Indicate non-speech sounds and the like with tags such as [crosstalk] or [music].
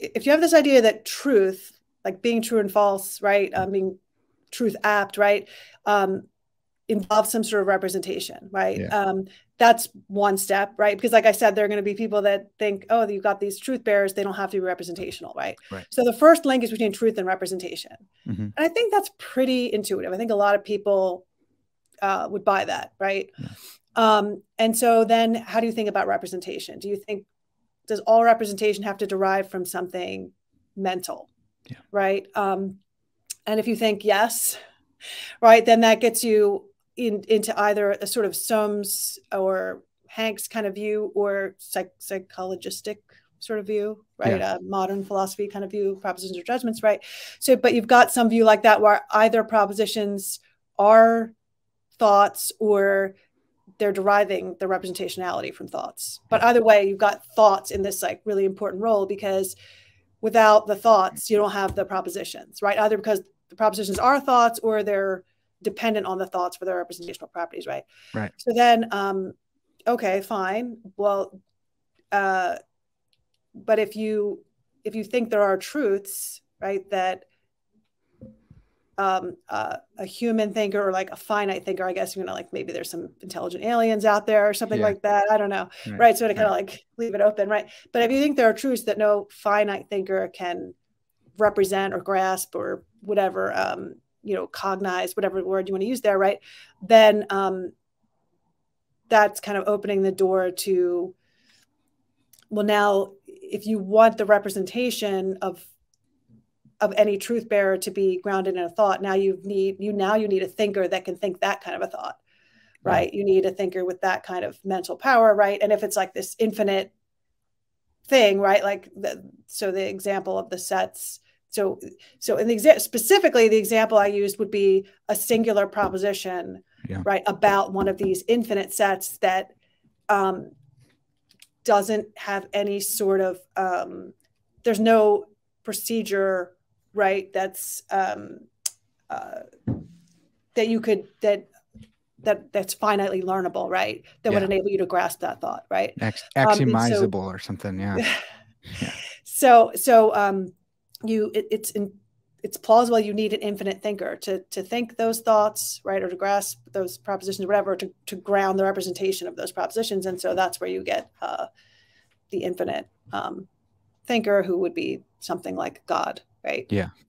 if you have this idea that truth, like being true and false, right, um, being truth apt, right, um, involves some sort of representation, right? Yeah. Um, that's one step, right? Because, like I said, there are going to be people that think, oh, you've got these truth bearers; they don't have to be representational, right? right. So the first link is between truth and representation, mm-hmm. and I think that's pretty intuitive. I think a lot of people uh, would buy that, right? Yeah. Um, and so then, how do you think about representation? Do you think does all representation have to derive from something mental, yeah. right? Um, and if you think yes, right, then that gets you in, into either a sort of Soames or Hanks kind of view or psych- psychologistic sort of view, right? Yeah. A modern philosophy kind of view, propositions or judgments, right? So, but you've got some view like that where either propositions are thoughts or they're deriving the representationality from thoughts. But either way, you've got thoughts in this like really important role because without the thoughts, you don't have the propositions, right? Either because the propositions are thoughts or they're dependent on the thoughts for their representational properties, right? Right. So then, um, okay, fine. Well, uh, but if you if you think there are truths, right, that um, uh, a human thinker or like a finite thinker, I guess, you know, like maybe there's some intelligent aliens out there or something yeah. like that. I don't know. Right. right? So to kind of right. like leave it open. Right. But if you think there are truths that no finite thinker can represent or grasp or whatever, um, you know, cognize, whatever word you want to use there, right? Then um, that's kind of opening the door to, well, now if you want the representation of of any truth bearer to be grounded in a thought. Now you need you now you need a thinker that can think that kind of a thought right, right. you need a thinker with that kind of mental power right? And if it's like this infinite thing right? Like the, so the example of the sets. So so in the exa- specifically the example i used would be a singular proposition yeah. right about one of these infinite sets that um, doesn't have any sort of um, there's no procedure right? That's um, uh, that you could that that that's finitely learnable right? That yeah. would enable you to grasp that thought right? Ax- axiomizable um, so, or something yeah. [laughs] yeah. So so um you it, it's in it's plausible you need an infinite thinker to to think those thoughts right or to grasp those propositions or whatever to, to ground the representation of those propositions. And so that's where you get uh, the infinite um, thinker who would be something like god right? Yeah